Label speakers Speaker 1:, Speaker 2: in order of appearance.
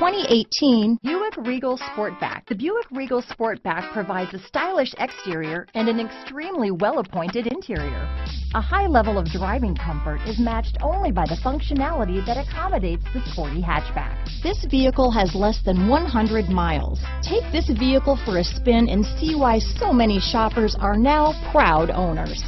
Speaker 1: 2018 Buick Regal Sportback. The Buick Regal Sportback provides a stylish exterior and an extremely well-appointed interior. A high level of driving comfort is matched only by the functionality that accommodates the sporty hatchback. This vehicle has less than 100 miles. Take this vehicle for a spin and see why so many shoppers are now proud owners.